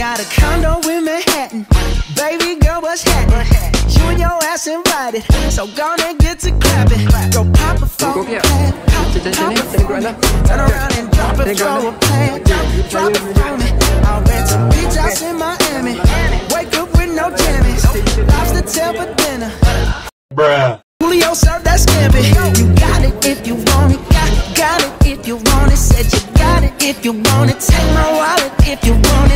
Got a condo in Manhattan. Baby girl, what's happening? You and your ass invited. So gonna get to clapping. Go pop a phone. Turn around and drop it throw a plan. Drop it for me. I'll rent some beach house in Miami. Wake up with no jammies. Lobster tail for dinner. Bruh. Julio served that scampi. You got it if you want it. Got, got it if you want it. Said you got it if you want it. Take my wallet if you want it.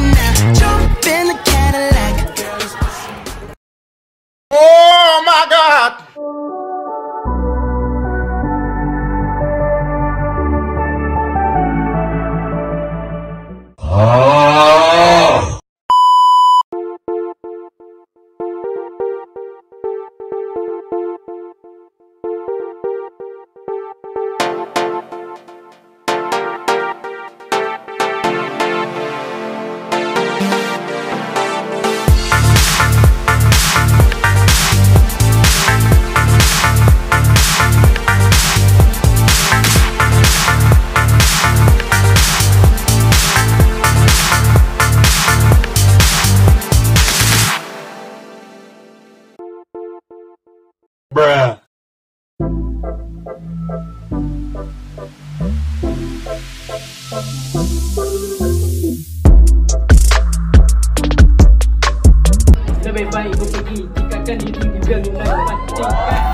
Bruh. Lebih baik kau pergi tingkatkan diri juga dengan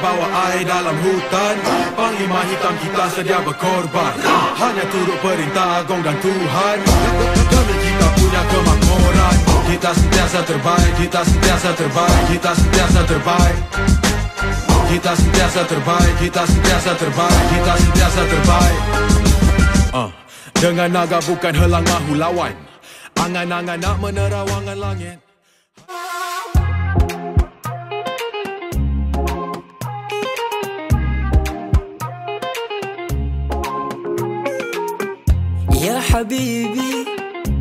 bawa air dalam hutan. Panglima hitam kita sedia berkorban. Hanya turut perintah agung dan Tuhan. Demi kita punya kemakmuran. Kita sentiasa terbaik Kita sentiasa terbaik Kita sentiasa terbaik. Kita sentiasa terbaik Kita sentiasa terbaik Kita sentiasa terbaik. Uh, Dengan naga bukan helang mahu lawan. Angan-angan nak menerawangan langit يا حبيبي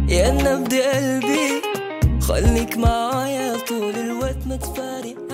يا نبض قلبي خليك معايا طول الوقت ما تفارق.